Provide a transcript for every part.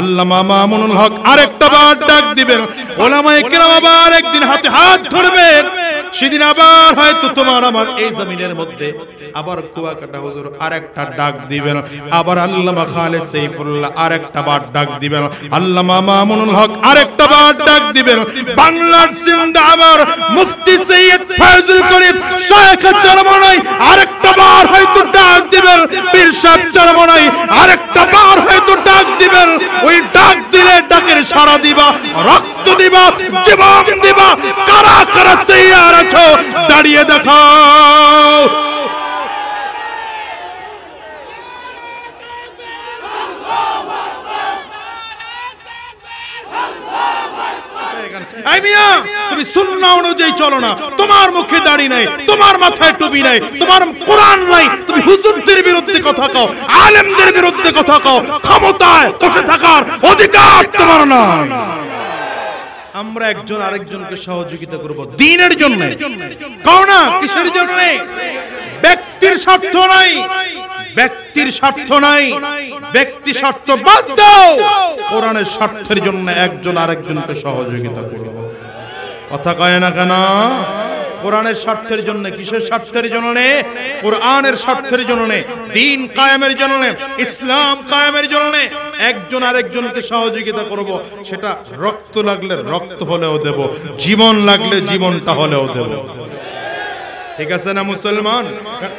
আল্লামা মামুনুল হক আরেকটা বার ডাক দিবেন। ওলামায়ে কেরাম আবার একদিন হাতে হাত ধরবেন। সেদিন আবার হয়তো তোমার আমার এই জমিনের মধ্যে আবার কুয়াকাটা হুজুর আরেকটা ডাক দিবেন। আবার আল্লামা খালেদ সাইফুল্লাহ আরেকটা বার ডাক দিবেন। আল্লামা মামুনুল হক আরেকটা বার ডাক দিবেন। বাংলার জিন্দা আমার মুফতি সৈয়দ ফয়জুল করিম শেখ চরমনাই আরেকটা বার হয়তো ডাক দিবেন। পীর সাহেব চরমনাই আরেকটা বার হয়তো ডাক দিবেন। ওই ডাক দিলে ডাকের সাড়া দিবা, রক্ত দিবা, জীবন দিবা, কারা কারা তৈয়ার আছো, দাঁড়িয়ে দেখাও এই মুখে দাড়ি নাই, তোমার মাথায় নাই, তোমার কোরআন নাই। তুমি আমরা একজন আরেকজনকে সহযোগিতা করব দিনের জন্য। কিসের জন্য? ব্যক্তির স্বার্থ নাই। ব্যক্তির স্বার্থ নাই। ব্যক্তি স্বার্থ বাদ দাও। কোরআনের স্বার্থের জন্য একজন আরেকজনকে সহযোগিতা করব। কথা কয় না কেন? কোরআনের স্বার্থের জন্য, কিসের স্বার্থের জন্য? কোরআনের স্বার্থের জন্য, দিন কায়েমের জন্য, ইসলাম কায়েমের জন্য একজন আরেকজনকে সহযোগিতা করব। সেটা রক্ত লাগলে রক্ত হলেও দেব, জীবন লাগলে জীবনটা হলেও দেব। ঠিক আছে না মুসলমান?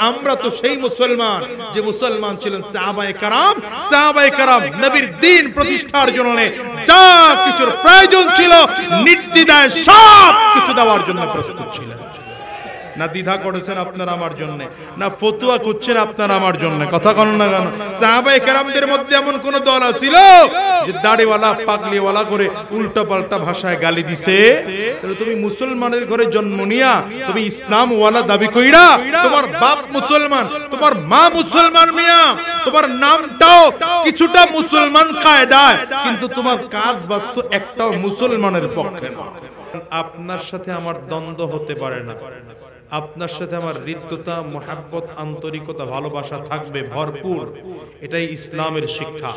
আমরা তো সেই মুসলমান যে মুসলমান ছিলেন সাহাবায়ে কারাম। সাহাবায়ে কারাম নবীর দিন প্রতিষ্ঠার জন্য যা কিছুর প্রয়োজন ছিল নির্দিদায় সব কিছু দেওয়ার জন্য প্রস্তুত ছিলেন। না দ্বিধা করেছেন আপনারা আমার জন্য, না ফতুয়া করছেন আপনারা আমার জন্য, কথা কন না কেন? সাহাবায়ে কেরামদের মধ্যে এমন কোন দল আছিল যে দাড়িওয়ালা, পাগলিওয়ালা করে উল্টা পাল্টা ভাষায় গালি দিছে? তাহলে তুমি মুসলমানের ঘরে জন্ম নিয়া, তুমি ইসলাম ওয়ালা দাবি কইরা তোমার বাপ মুসলমান, তোমার মা মুসলমান মিয়া, তোমার নামটাও কিছুটা মুসলমান কায়দায়, কিন্তু তোমার কাজ বাস্তু একটাও মুসলমানের পক্ষে না আপনার সাথে আমার দ্বন্দ্ব হতে পারে না। আপনার সাথে আমার হৃদ্যতা, মোহাব্বত, আন্তরিকতা, ভালোবাসা থাকবে ভরপুর। এটাই ইসলামের শিক্ষা।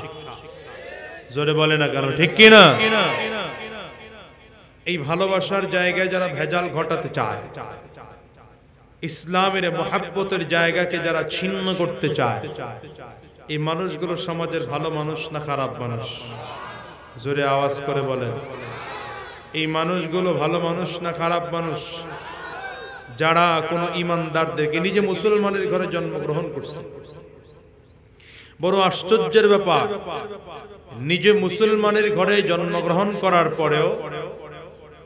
জোরে বলে না কেন, ঠিক কিনা? এই ভালোবাসার জায়গায় যারা ভেজাল ঘটাতে চায়, ইসলামের মহাব্বতের জায়গাকে যারা ছিন্ন করতে চায়, এই মানুষগুলো সমাজের ভালো মানুষ না খারাপ মানুষ? জোরে আওয়াজ করে বলেন। এই মানুষগুলো ভালো মানুষ না খারাপ মানুষ? যারা কোনো ইমানদারদেরকে নিজে মুসলমানের ঘরে জন্মগ্রহণ করছে। বড় আশ্চর্যের ব্যাপার, নিজে মুসলমানের ঘরে জন্মগ্রহণ করার পরেও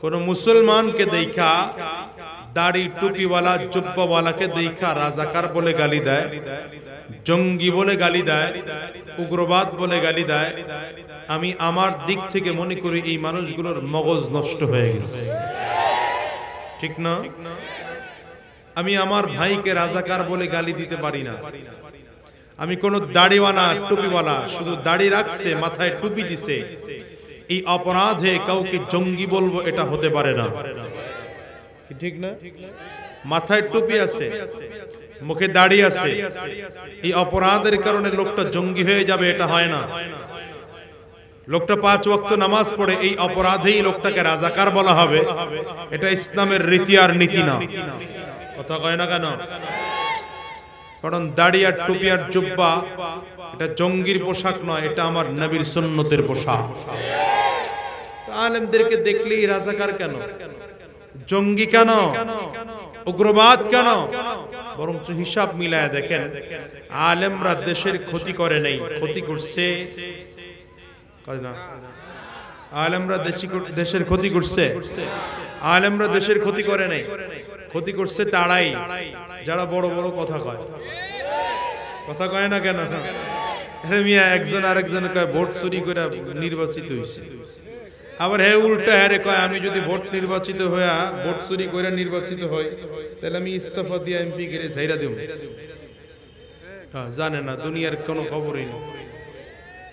কোন মুসলমানকে দেখা দাড়ি টুপিওয়ালা, জুব্বাওয়ালাকে দেখা রাজাকার বলে গালি দেয়, জঙ্গি বলে গালি দেয়, উগ্রবাদ বলে গালি দেয়। আমি আমার দিক থেকে মনে করি এই মানুষগুলোর মগজ নষ্ট হয়ে গেছে। ঠিক না? আমি আমার ভাইকে রাজাকার বলে গালি দিতে পারি না। আমি কোন দাড়িওয়ালা, টুপিওয়ালা, শুধু দাড়ি রাখছে, মাথায় টুপি দিছে। এই অপরাধে কাউকে জঙ্গি বলব এটা হতে পারে না। ঠিক না? মাথায় টুপি আছে, মুখে দাড়ি আছে। এই অপরাধের কারণে লোকটা জঙ্গি হয়ে যাবে, এটা হয় না। লোকটা পাঁচ ওয়াক্ত নামাজ পড়ে, এই অপরাধেই লোকটাকে রাজাকার বলা হবে। এটা ইসলামের রীতি আর নীতি না। কথা কয় না কেন? কারণ দাড়ি আর টুপি আর জুব্বা, এটা জঙ্গির পোশাক নয়, এটা আমার নবীর সুন্নতের পোশাক। আলেমদেরকে দেখলেই রাজাকার কেন? জঙ্গি কেন? উগ্রবাদ কেন? বরং হিসাব মিলায় দেখেন, আলেমরা দেশের ক্ষতি করে নেই, ক্ষতি করছে। আলেমরা দেশের ক্ষতি করছে। আলেমরা দেশের ক্ষতি করে নাই। ক্ষতি করছে তারাই, যারা বড় বড় কথা কয়। কথা কয় না কেন? আরে মিয়া, একজন আরেকজন কয়, ভোট চুরি করে নির্বাচিত হয়েছে আবার হে উল্টা হ্যারে কয়, আমি যদি ভোট নির্বাচিত হইয়া ভোট চুরি করে নির্বাচিত হই, তাহলে আমি ইস্তফা দিয়ে এমপি গেলে ছাইরা দেব জানে না, দুনিয়ার কোনো খবরই নেই।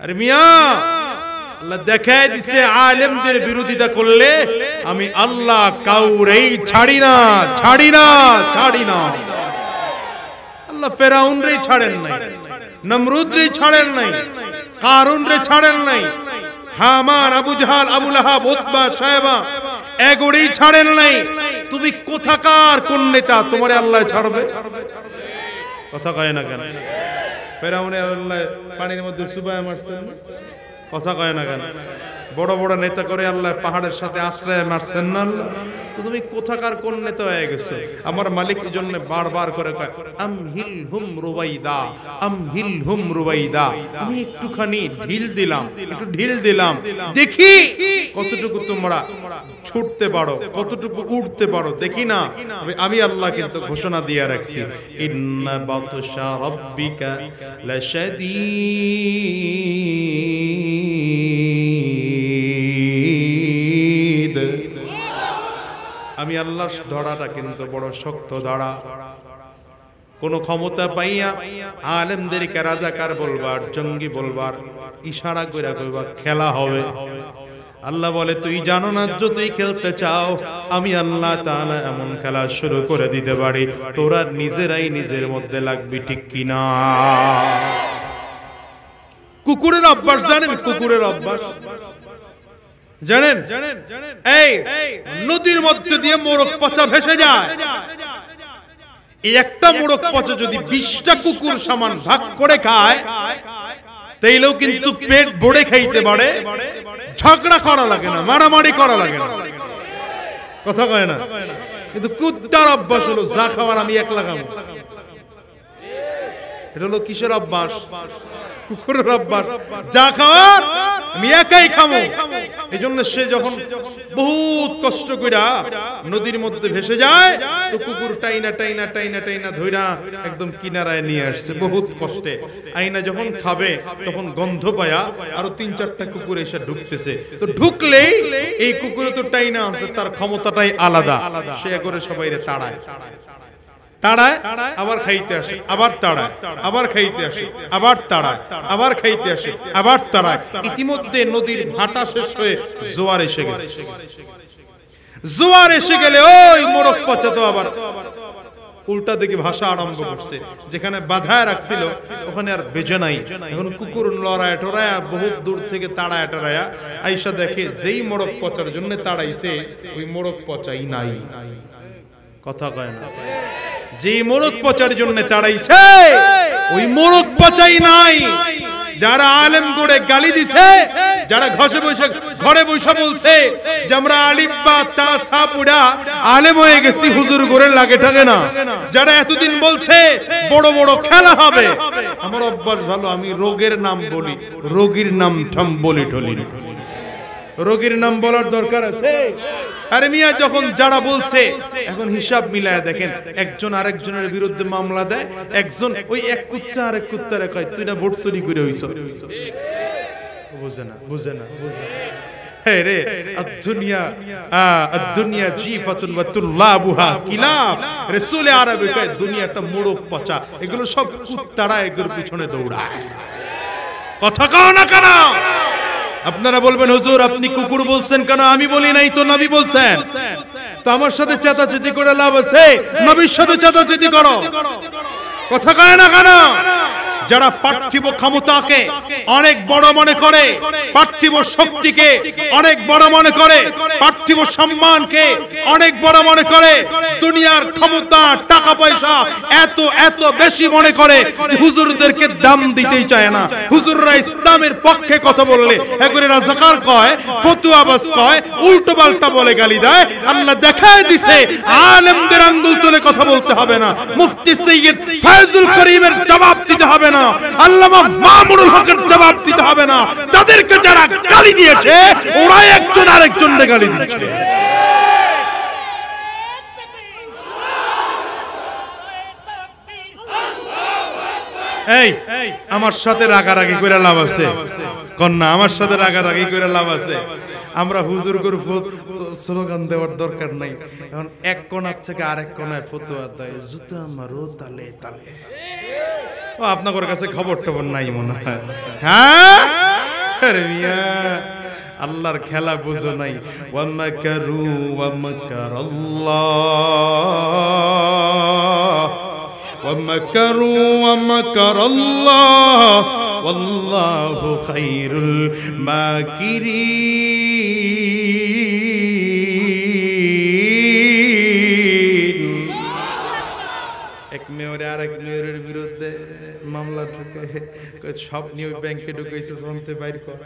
আরে মিয়া! আল্লাহ দেখায় দিছে, আলেমদের বিরোধিতা করলে আমি আল্লাহ কাউরেই ছাড়ি না ছাড়ি না ছাড়ি না। আল্লাহ ফেরাউন রে ছাড়েন নাই নমরুদ রে ছাড়েন নাই কারুন রে ছাড়েন নাই, Haman, Abu Jahl, Abu Lahab, Utba সাহেবা এগোড়েই ছাড়েন নাই। তুমি কোথাকার কোন নেতা, তোমারে আল্লাহ ছাড়বে? কথা কয় না কেন? ফেরাউনের আল্লাহ পানির মধ্যে সুবায় মারছেন? কথা কয় না কেন? বড় বড় নেতা করে আল্লাহ পাহাড়ের সাথে আশ্রয় মারছেন না তুমি কোথাকার কোন নেতা হয়ে গেছো? আমার মালিক জন্য বারবার করে কয় আম হিল হুম রুবাইদা আম হিল হুম রুবাইদা। আমি একটুখানি ঢিল দিলাম, একটু ঢিল দিলাম। দেখি কতটুকু তোমরা ছুটতে পারো, কতটুকু উঠতে পারো, দেখি না। আমি- আমি আল্লাহ কিন্তু ঘোষণা দিয়ে রাখছি, ইন্না বাতশা রাব্বিকা লাশাদীদ আমি আল্লাহর ধরাটা কিন্তু বড় শক্ত ধরা। কোন ক্ষমতা পাইয়া আলেমদেরকে রাজাকার বলবার, জঙ্গি বলবার, ইশারা করে কইবা খেলা হবে। আল্লাহ বলে, তুই জানো না যদি খেলতে চাও, আমি আল্লাহ তাআলা এমন খেলা শুরু করে দিতে পারি। তোরা নিজেরাই নিজের মধ্যে লাগবি, ঠিক কিনা কুকুরের অভ্যাস জানেন কুকুরের অভ্যাস জানেন? এই, নদীর মধ্যে দিয়ে মোরগ পচা ভেসে যায়। এই একটা মোরগ পচা যদি বিশটা কুকুর সমান ভাগ করে খায়, তাইলেও কিন্তু পেট ভরে খাইতে পারে। ঝগড়া করা লাগে না, মারামারি করা লাগে না। কথা কয় না? কিন্তু কুত্তার অভ্যাস হলো, যা খাওয়ার আমি একলা খাব। এটা হলো কিসের অভ্যাস? কুকুরের অভ্যাস যা খাওয়ার আমি একাই খামো। এই জন্য সে যখন বহুত কষ্ট কইরা নদীর মধ্যে ভেসে যায় তো কুকুর টাইনা টাইনা টাইনা টাইনা ধইরা একদম কিনারায় নিয়ে আসছে। বহুত কষ্টে। আইনা যখন খাবে তখন গন্ধ পায়া আরও তিন চারটা কুকুর এসে ঢুকতেছে। তো ঢুকলেই এই কুকুরে তো টাইনা আছে তার ক্ষমতাটাই আলাদা। সে করে সবাই তাড়ায়। আবার খাইতে আসে, আবার তাড়ায়, আবার খাইতে আসে, আবার তাড়ায় ইতিমধ্যে নদীর ভাটা শেষ হয়ে জোয়ার এসে গেছে। জোয়ার এসে গেলে ওই মোরক পচা তো আবার। উল্টা দিকে ভাষা আরম্ভ করছে, যেখানে বাধায় রাখছিল, ওখানে আর বেজে নাই। এখন কুকুর লড়ায় টড়ায়, বহুত দূর থেকে তাড়ায় টড়ায়, আইসা দেখে যেই মোরক পচার জন্য তাড়াইছে, ওই মোরক পচাই নাই। কথা কয় না। যে মোরগ পচার জন্য তাড়াইছে ওই মোরগ পচাই নাই। যারা আলেম করে গালি দিছে যারা ঘষে বসে ঘরে বসে বলছে যে আমরা আলিব্বা তা সাপুড়া আলেম হয়ে গেছি হুজুর করে লাগে থাকে না। যারা এতদিন বলছে বড় বড় খেলা হবে। আমার অভ্যাস ভালো আমি রোগের নাম বলি রোগীর নাম ঠম বলি ঠলি। রোগীর নাম বলার দরকার আছে। আরে মিয়া যখন যারা বলছে এখন হিসাব মিলায় দেখেন একজন আরেকজনের বিরুদ্ধে মামলা দেয় একজন ওই এক কুত্তা আরেক কুত্তারে কয় তুই না ভোট চুরি করে হইছ? বুঝে না বুঝে না বুঝে না। হে রে আদ-দুনিয়া আ আদ-দুনিয়া জিফাতুন ওয়া তুল্লাবুহা কিলাব। রাসূল আরবি কয় দুনিয়াটা মোড়ক পচা এগুলো সব কুত্তারা এগুলোর পিছনে দৌড়ায়। কথা কও না কেন? আপনারা বলবেন, হুজুর, আপনি কুকুর বলছেন কেন? আমি বলি নাই তো নবী বলছেন। তো আমার সাথে চেতাচেতি করে লাভ আছে। নবীর সাথে চেতাচেতি করো। কথা কয় না কেন? যারা পার্থিব ক্ষমতাকে অনেক বড় মনে করে, পার্থিব শক্তিকে অনেক বড় মনে করে, পার্থিব সম্মানকে অনেক বড় মনে করে, দুনিয়ার ক্ষমতা, টাকা পয়সা এত এত বেশি মনে করে হুজুরদেরকে দাম দিতেই চায় না। হুজুররা ইসলামের পক্ষে কথা বললে একবারে রাজাকার কয় ফতুয়াবাস কয়, উল্টো পাল্টা বলে গালি দেয়, আল্লাহ দেখায় দিছে, আলেমদের আঙ্গুল তুলে কথা বলতে হবে না। মুফতি সৈয়দ ফয়জুল করিমের জবাব দিতে হবে না। আল্লামা মামুনুল হকের জবাব দিতে হবে না। তাদেরকে যারা গালি দিয়েছে একজন গালি দিচ্ছে এই, আমার সাথে রাগারাগি করে লাভ আছে। কন্যা, আমার সাথে রাগারাগি করে লাভ আছে। আমরা হুজুর করে স্লোগান দেওয়ার দরকার নাই। এখন এক কোণার থেকে আরেক কোণায় ফতুয়া দেয়, জুতা মারো তালে তালে। আপনার কাছে খবর টবর নাই মনে হয়? হ্যাঁ? আল্লাহর খেলা বুঝো নাই। ওয়ামাকারু অল্লাহ ওয়ামাকারু ওয়ামাকারাল্লাহ। এক মেয়রে আর এক মেয়রের বিরুদ্ধে মামলা ঢুকে। সব নিয়ে ব্যাংকে ঢুকেছে শুনতে বাইর কর।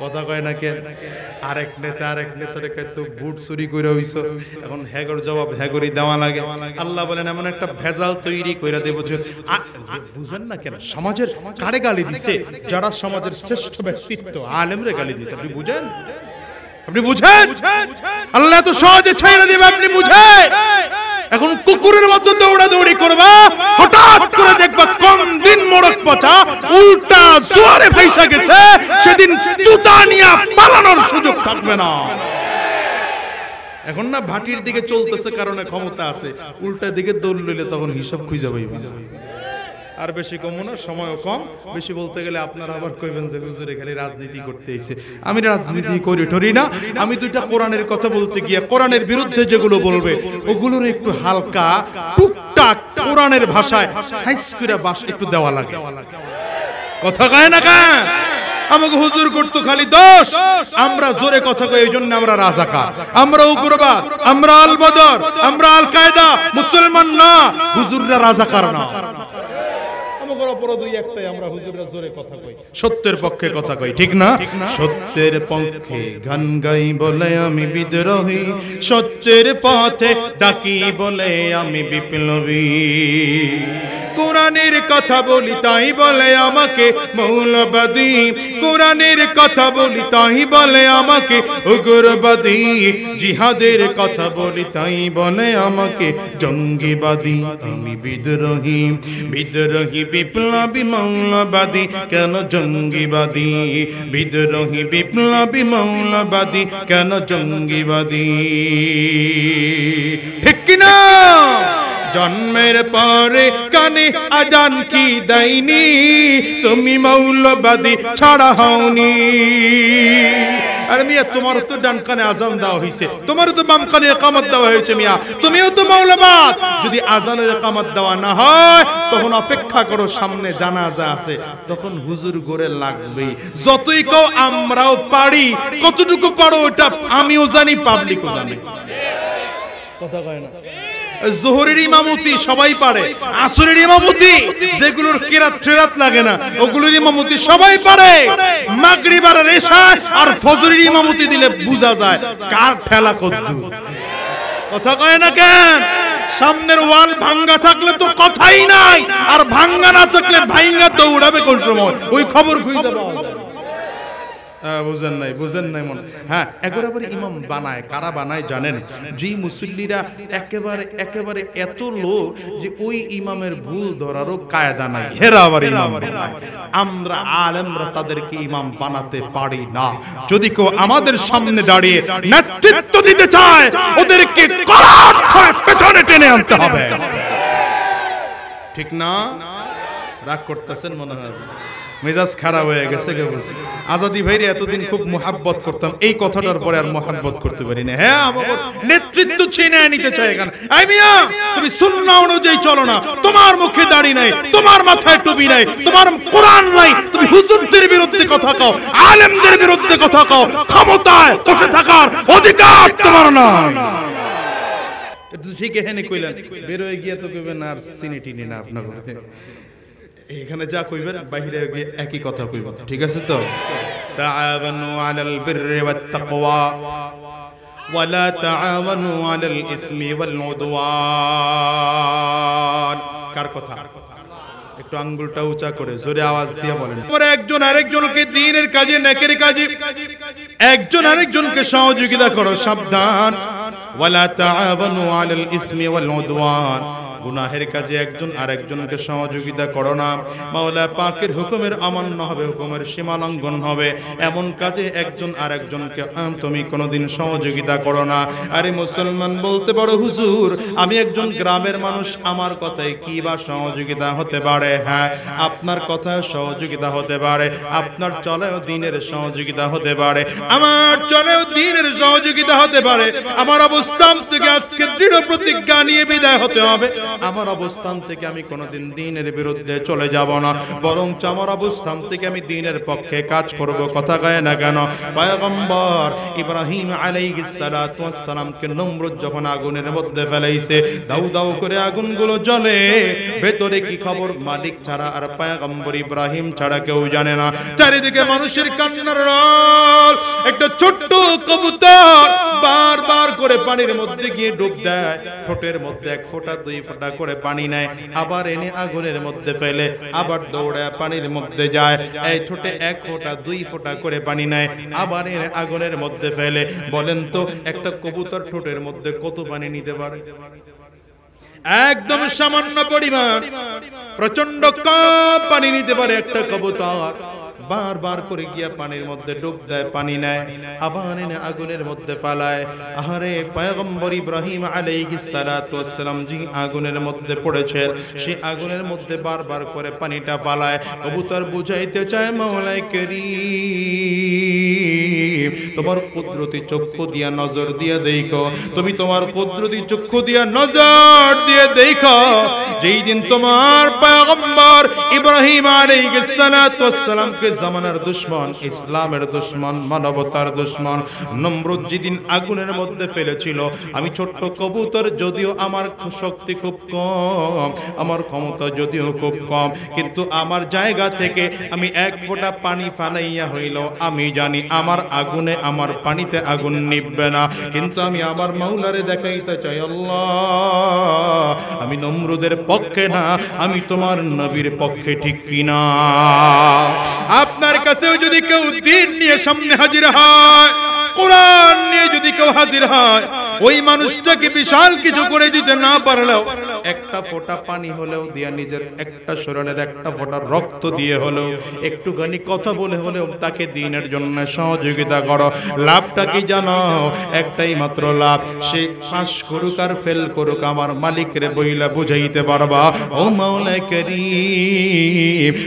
কথা কয় না কেন আরেক নেতা, আরেক নেতারে তো বুট চুরি করে হইছো? এখন হ্যাগর জবাব হ্যাগরি দেওয়া লাগে। আল্লাহ বলেন, এমন একটা ভেজাল তৈরি করে দেব বুঝেন না কেন, সমাজের কারে গালি দিছে? যারা সমাজের শ্রেষ্ঠ ব্যক্তিত্ব আলেমরে গালি দিছে। আপনি বুঝেন? আপনি বুঝেন? আল্লাহ তো সহজে ছেড়ে দিবে, আপনি বুঝেন? এখন কুকুরের মতো দৌড়াদৌড়ি করবা, হঠাৎ করে দেখবা কম দিন মোড়ক পচা, উল্টা জোরে ফেসা গেছে, সেদিন জুতা নিয়ে পালানোর সুযোগ থাকবে না এখন না ভাটির দিকে চলতেছে কারণে ক্ষমতা আছে, উল্টা দিকে দৌড় লইলে তখন হিসাব খুঁজে পাইবা। আর বেশি কম না, সময়ও কম। বেশি বলতে গেলে আপনারা আবার কইবেন যে হুজুরে খালি রাজনীতি করতে এসে। আমি রাজনীতি করি টরি না, আমি দুইটা কোরআনের কথা বলতে গিয়ে কোরআনের বিরুদ্ধে যেগুলো বলবে, ওগুলোর একটু হালকা, টুকটাক কোরআনের ভাষায় সাইজ করে বাস একটু দেওয়া লাগে। কথা কয় না কা আমাকে হুজুর করতো খালি দোষ। আমরা জোরে কথা কই এই জন্য আমরা রাজাকার। আমরা উগ্রবাদ, আমরা আল বদর আমরা আল কায়দা মুসলমান না। হুজুররা রাজাকার না। দুই একটাই আমরা হুজুররা জোরে কথা কই। সত্যের পক্ষে কথা কই ঠিক না? সত্যের পক্ষে গান গাই বলে আমি বিদ্রোহী সত্যের পথে ডাকি বলে আমি বিপ্লবী। কোরআনের কথা বলি, তাই বলে আমাকে মৌলবাদী। কোরআনের কথা বলি, তাই বলে আমাকে উগ্রবাদী। জিহাদের কথা বলি, তাই বলে আমাকে জঙ্গিবাদী। আমি বিদ্রোহী বিদ্রোহী, বিপ্লবী, মৌলবাদী। কেন জঙ্গিবাদী? বিদ্রোহী, বিপ্লবী, মৌলবাদী। কেন জঙ্গিবাদী? ঠিক কিনা? জন্মের পরে কানে আজান কি দেয়নি? তুমি মৌলবাদী ছাড়া হওনি। আর মিয়া তোমার তো ডান কানে আজান দেওয়া হয়েছে তোমার তো বাম কানে একামত দেওয়া হয়েছে মিয়া। তুমিও তো মৌলবাদ। যদি আজানের একামত দেওয়া না হয়, তখন অপেক্ষা করো, সামনে জানাজা আছে। তখন হুজুর গোরে লাগবেই। যতই কেউ আমরাও পারি। কতটুকু পারো, ওটা আমিও জানি, পাবলিকও জানি। কথা কয় না। জোহরের ইমামতি সবাই পারে আসরের ইমামতি যেগুলোর কেরাত ফেরাত লাগে না ওগুলোর ইমামতি সবাই পারে। মাগরিব আর আর ফজরের ইমামতি দিলে বোঝা যায় কার ঠেলা কদ্দু কথা কয় না কেন? সামনের ওয়াল ভাঙ্গা থাকলে তো কথাই নাই আর ভাঙ্গা না থাকলে ভাঙ্গা দৌড়াবে কোন সময়? ওই খবর খুঁজে হ্যাঁ, বুঝেন নাই বুঝেন নাই মনে। হ্যাঁ একবার আবার ইমাম বানায়, কারা বানায় জানেন? যেই মুসল্লিরা একেবারে একেবারে এত লোক যে ওই ইমামের ভুল ধরারও কায়দা নাই। হেরা আবার ইমাম আমরা আলেমরা তাদেরকে ইমাম বানাতে পারি না। যদি কেউ আমাদের সামনে দাঁড়িয়ে নেতৃত্ব দিতে চায়, ওদেরকে পেছনে টেনে আনতে হবে। ঠিক না? রাগ করতেছেন মনে হয়। মেজাজ খারাপ হয়ে গেছে কে বুঝি আজাদি ভাইরে এতদিন খুব মোহাব্বত করতাম। এই কথাটার পরে আর মোহাব্বত করতে পারি না। হ্যাঁ আমাকে নেতৃত্ব ছিনে নিতে চাই এখানে। আই মিয়া তুমি সুন্নাহ অনুযায়ী চলো না। তোমার মুখে দাড়ি নাই তোমার মাথায় টুপি নাই তোমার কোরআন নাই। তুমি হুজুরদের বিরুদ্ধে কথা কও আলেমদের বিরুদ্ধে কথা কও। ক্ষমতায় বসে থাকার অধিকার তোমার নাই। ঠিক এখানে কইলেন। বের হয়ে গিয়ে তো কইবেন আর চিনি টিনি না আপনার এখানে যা কইবেন বাইরে গিয়ে একই কথা কইবেন ঠিক আছে তো? তাআওয়ানু আলাল বিররি ওয়াত তাকওয়া তাআওয়ানু আলাল ইসমি ওয়াল উদওয়ান কার কথা? একটু আঙ্গুলটা উঁচা করে, জোরে আওয়াজ দিয়ে বলেন। পরে একজন আরেকজনকে দিনের কাজে, নেকের কাজে, একজন আরেকজনকে সহযোগিতা করো, সাবধান। ওয়ালা তাআওয়ানু আলাল ইসমি ওয়াল উদওয়ান গুনাহের কাজে একজন আরেকজনকে সহযোগিতা করো না। মাওলা পাকের হুকুমের অমান্য হবে হুকুমের সীমা লঙ্ঘন হবে। এমন কাজে একজন আরেকজনকে আম, তুমি কোনোদিন সহযোগিতা করো না। আরে মুসলমান বলতে পারো হুজুর আমি একজন গ্রামের মানুষ আমার কথায় কি বা সহযোগিতা হতে পারে? হ্যাঁ আপনার কথায় সহযোগিতা হতে পারে আপনার চলেও দিনের সহযোগিতা হতে পারে আমার চলেও দিনের সহযোগিতা হতে পারে। আমার অবস্থান থেকে আজকে দৃঢ় প্রতিজ্ঞা নিয়ে বিদায় হতে হবে। আমার অবস্থান থেকে আমি কোনোদিন দিনের বিরুদ্ধে চলে যাব না। বরং আমার অবস্থান থেকে আমি দিনের পক্ষে কাজ করব, কথা গায় না কেন? পয়গম্বর ইব্রাহিম আলাইহিস সালাতু ওয়াস সালামকে নমরুদ যখন আগুনের মধ্যে ফেলাইছে, দাউ দাউ করে আগুনগুলো জ্বলে, ভেতরে কি খবর? মালিক ছাড়া আর পয়গম্বর ইব্রাহিম ছাড়া কেউ জানে না। চারিদিকে মানুষের কান্নার একটা ছোট্ট কবুতর বারবার করে পানির মধ্যে গিয়ে ডুব দেয়। ঠোঁটের মধ্যে এক ফোঁটা, দুই ফোঁটা করে পানি নেয়। আবার এনে আগুনের মধ্যে ফেলে, আবার পানির মধ্যে যায়। এই ঠোঁটে এক ফোঁটা, দুই ফোঁটা করে পানি নেয়, আবার এনে আগুনের মধ্যে ফেলে। বলেন তো, একটা কবুতর ঠোঁটের মধ্যে কত পানি নিতে পারে? একদম সামান্য পরিমাণ। প্রচণ্ড কম পানি নিতে পারে একটা কবুতর। বারবার করে গিয়া পানির মধ্যে ডুব দেয়, পানি নেয়, আবার এনে আগুনের মধ্যে ফালায়। আহারে, পয়গম্বর ইব্রাহিম ওয়াসসালাম জি আগুনের মধ্যে পড়েছে সে আগুনের মধ্যে বার বার করে পানিটা ফালায়। কবুতর বুঝাইতে চায় মাওলাই করিম তোমার কুদরতি চক্ষু দিয়া নজর দিয়া দেখো। তুমি তোমার কুদরতি চক্ষু দিয়া নজর দিয়ে দেখো। যেই দিন তোমার পয়গম্বর ইব্রাহিম আলাইহিস সালাতু ওয়াসসালামকে জামানার দুশমন, ইসলামের দুশমন, মানবতার দুশমন নমরুদ যেদিন আগুনের মধ্যে ফেলেছিল। আমি ছোট্ট কবুতর, যদিও আমার শক্তি খুব কম, আমার ক্ষমতা যদিও খুব কম, কিন্তু আমার জায়গা থেকে আমি এক ফোঁটা পানি ফালাইয়া হইল। আমি জানি আমার আগুনে আমার পানিতে আগুন নিববে না। কিন্তু আমি আমার মাওলারে দেখাইতে চাই, আল্লাহ। আমি নমরুদের পক্ষে না, আমি তোমার নবীর পক্ষে ঠিক কিনা? আপনার কাছেও যদি কেউ দিন নিয়ে সামনে হাজির হয়, কোরআন নিয়ে যদি কেউ হাজির হয়, ওই মানুষটাকে বিশাল কিছু করে দিতে না পারলেও একটা ফোঁটা পানি হলেও দিয়া নিজের একটা শরীরের একটা ফোঁটা রক্ত দিয়ে হলেও, একটুখানি কথা বলে হলেও তাকে দিনের জন্য সহযোগিতা করো। লাভটা কি জানো? একটাই মাত্র লাভ, সে পাস করুক আর ফেল করুক, আমার মালিকরে বইলা বুঝাইতে পারবা। ও মাওলা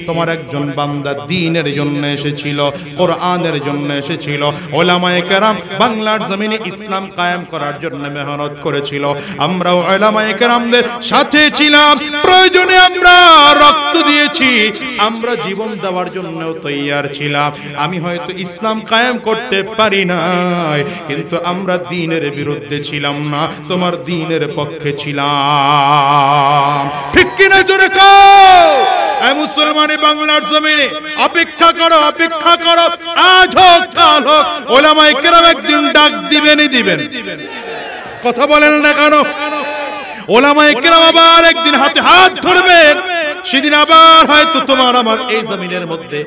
তোমার একজন বান্দা দিনের জন্য এসেছিল, কোরআনের জন্য এসেছিল। ওলামায়ে কেরাম বাংলার জমিনে ইসলাম কায়েম করার জন্য মেহনত করেছিল। আমরাও ওলামায়ে কেরামদের সাথে ছিলাম। প্রয়োজনে আমরা রক্ত দিয়েছি। আমরা জীবন দেওয়ার জন্য তৈয়ার ছিলাম। আমি হয়তো ইসলাম কায়েম করতে পারি নাই, কিন্তু আমরা দিনের বিরুদ্ধে ছিলাম না, তোমার দিনের পক্ষে ছিলাম। ঠিক কিনা জোরে মুসলমানি বাংলার জমিনে অপেক্ষা করো অপেক্ষা করো। আজ হোক, কাল হোক, ওলামায়ে কেরাম একদিন ডাক দিবেনই দিবেন। কথা বলেন না কেন? ওলামায়ে কেরাম আবার একদিন হাতে হাত ধরবেন, সেদিন আবার হয়তো তোমার আমার এই জমিনের মধ্যে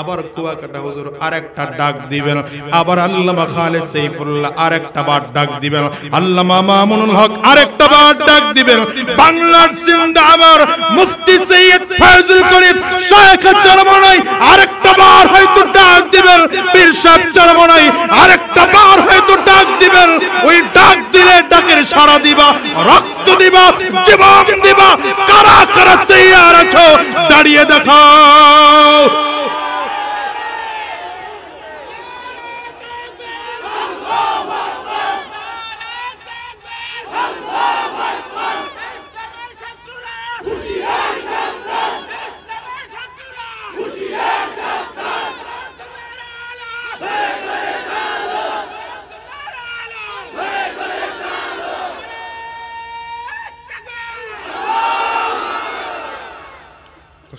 আবার কুয়াকাটা হুজুর আরেকটা ডাক দিবেন, আবার আল্লামা খালেদ সাইফুল্লাহ আরেকটা বার ডাক দিবেন, আল্লামা মামুনুল হক আরেকটা বার ডাক দিবেন, বাংলার জিন্দা আমার মুফতি সৈয়দ ফয়জুল করিম শেখ চরমনাই আরেকটা বার হয়তো ডাক দিবেন, পীর সাহেব চরমনাই আরেকটা বার হয়তো ডাক দিবেন, ওই ডাক দিলে ডাকের সাড়া দিবা, রক্ত দিবা জীবন দিবা কারা কারা তৈয়ার আছো দাঁড়িয়ে দেখাও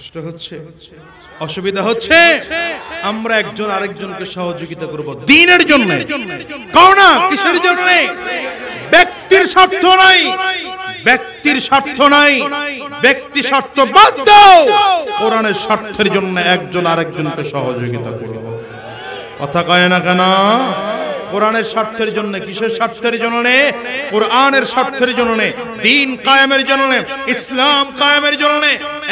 কষ্ট হচ্ছে, অসুবিধা হচ্ছে, আমরা একজন আরেকজনকে সহযোগিতা করব দিনের জন্য। কাও না, কিসের জন্য? ব্যক্তির স্বার্থ নাই, ব্যক্তির স্বার্থ নাই, ব্যক্তি স্বার্থ বাদ দাও। কোরআনের স্বার্থের জন্য একজন আরেকজনকে সহযোগিতা করব। কথা কয় না কেন? কোরআনের স্বার্থের জন্য কিসের স্বার্থের জন্য কোরআনের স্বার্থের জন্য দিন কায়েমের জন্য ইসলাম কায়েমের জন্য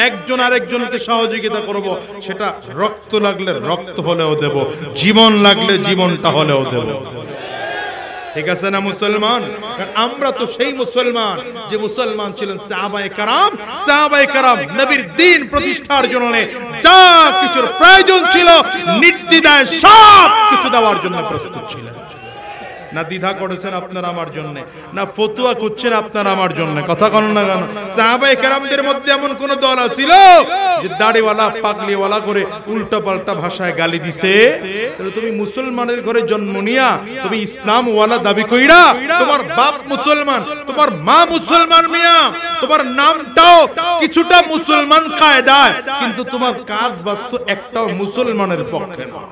একজন আরেকজনকে সহযোগিতা করব, সেটা রক্ত লাগলে রক্ত হলেও দেব, জীবন লাগলে জীবনটা হলেও দেব। ঠিক আছে না মুসলমান? আমরা তো সেই মুসলমান যে মুসলমান ছিলেন সাহাবায়ে কারাম সাহাবায়ে কারাম নবীর দিন প্রতিষ্ঠার জন্য যা কিছুর প্রয়োজন ছিল নির্দিদায় সব কিছু দেওয়ার জন্য প্রস্তুত ছিলেন। না দ্বিধা করেছেন আপনারা আমার জন্য, না ফতুয়া করছেন আপনারা আমার জন্য, কথা কন না কেন? সাহাবায়ে কেরামদের মধ্যে এমন কোন দল আছিল যে দাড়িওয়ালা, পাগলিওয়ালা করে উল্টা পাল্টা ভাষায় গালি দিছে? তাহলে তুমি মুসলমানের ঘরে জন্ম নিয়া, তুমি ইসলাম ওয়ালা দাবি কইরা তোমার বাপ মুসলমান, তোমার মা মুসলমান মিয়া, তোমার নামটাও কিছুটা মুসলমান কায়দায়, কিন্তু তোমার কাজ বাস্তু একটাও মুসলমানের পক্ষে নয়।